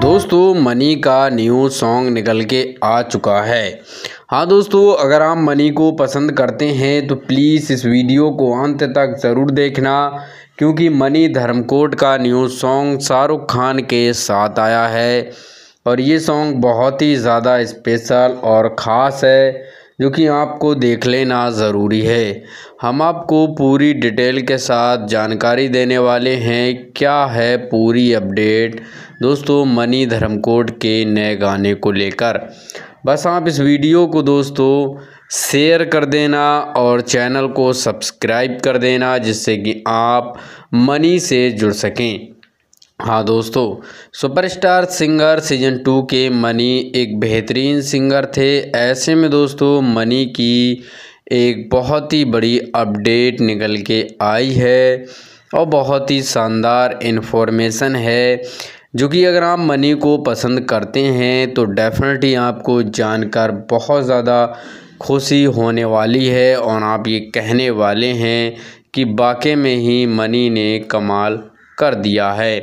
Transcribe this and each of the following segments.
दोस्तों, मनी का new song निकल के आ चुका है। हाँ दोस्तों, अगर आप मनी को पसंद करते हैं तो प्लीज़ इस वीडियो को अंत तक ज़रूर देखना, क्योंकि मनी धर्मकोट का न्यू सॉन्ग शाहरुख खान के साथ आया है। और ये सॉन्ग बहुत ही ज़्यादा स्पेशल और ख़ास है। जो कि आपको देख लेना ज़रूरी है। हम आपको पूरी डिटेल के साथ जानकारी देने वाले हैं, क्या है पूरी अपडेट? दोस्तों, मनी धर्मकोट के नए गाने को लेकर। बस आप इस वीडियो को दोस्तों, शेयर कर देना और चैनल को सब्सक्राइब कर देना, जिससे कि आप मनी से जुड़ सकें। हाँ दोस्तों सुपरस्टार सिंगर सीज़न टू के मनी एक बेहतरीन सिंगर थे। ऐसे में दोस्तों, मनी की एक बहुत ही बड़ी अपडेट निकल के आई है और बहुत ही शानदार इन्फॉर्मेशन है, जो कि अगर आप मनी को पसंद करते हैं तो डेफिनेटली आपको जानकर बहुत ज़्यादा खुशी होने वाली है और आप ये कहने वाले हैं कि वाकई में ही मनी ने कमाल कर दिया है।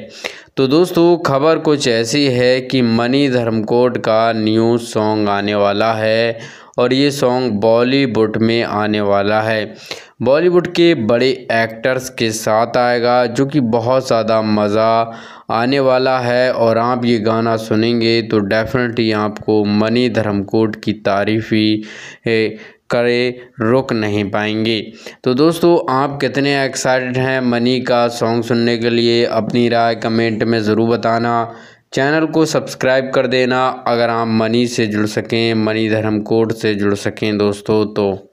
तो दोस्तों, खबर कुछ ऐसी है कि मनी धर्मकोट का न्यू सॉन्ग आने वाला है और ये सॉन्ग बॉलीवुड में आने वाला है। बॉलीवुड के बड़े एक्टर्स के साथ आएगा, जो कि बहुत ज़्यादा मज़ा आने वाला है और आप ये गाना सुनेंगे तो डेफिनेटली आपको मनी धर्मकोट की तारीफ़ ही करे, रुक नहीं पाएँगे। तो दोस्तों, आप कितने एक्साइटेड हैं मनी का सॉन्ग सुनने के लिए, अपनी राय कमेंट में ज़रूर बताना। चैनल को सब्सक्राइब कर देना अगर आप मनी से जुड़ सकें, मनी धर्म कोड से जुड़ सकें दोस्तों तो